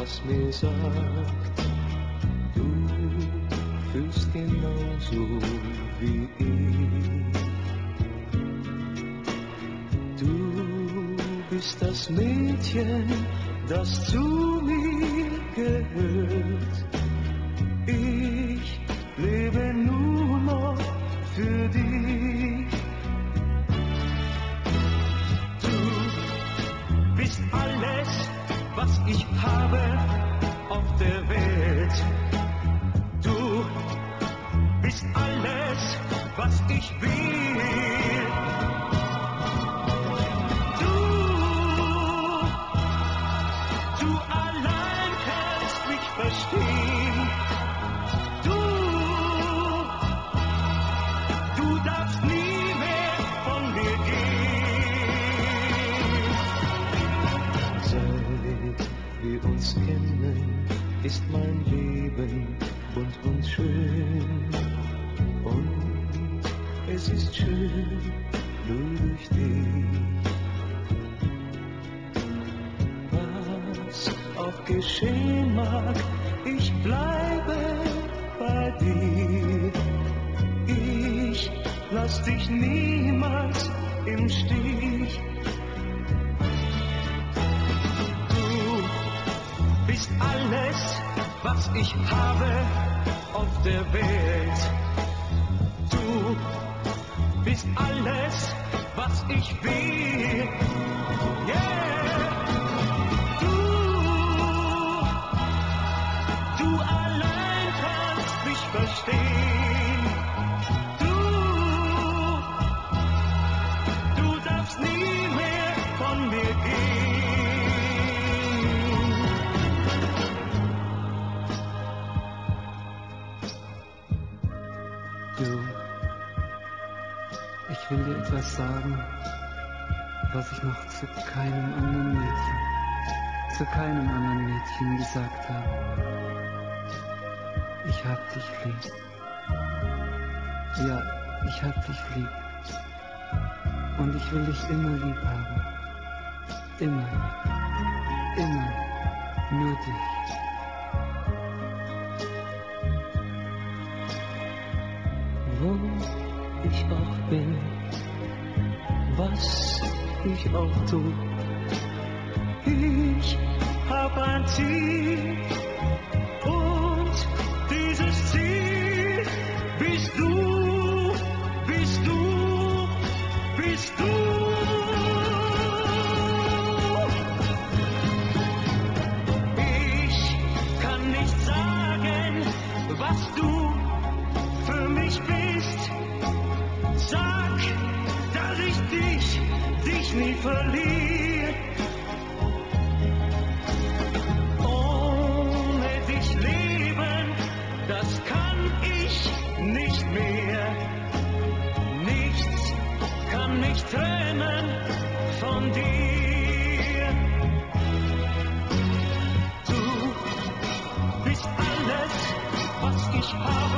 was mir sagt, du fühlst genauso wie ich. Du bist das Mädchen, das zu mir gehört. Ich lebe nur noch für dich. Du bist alles, was ich habe ich du allein kannst mich verstehen. Es ist schön, nur durch dich. Was auch geschehen mag, ich bleibe bei dir. Ich lass dich niemals im Stich. Du bist alles, was ich habe auf der Welt. Bist alles, was ich will. Ich will dir etwas sagen, was ich noch zu keinem anderen Mädchen, zu keinem anderen Mädchen gesagt habe. Ich hab dich lieb. Ja, ich hab dich lieb. Und ich will dich immer lieb haben. Immer. Immer. Nur dich. wo ich auch bin, was ich auch tu. Ich hab ein Ziel dich nie verliere. Ohne dich leben, das kann ich nicht mehr. Nichts kann mich trennen von dir. Du bist alles, was ich habe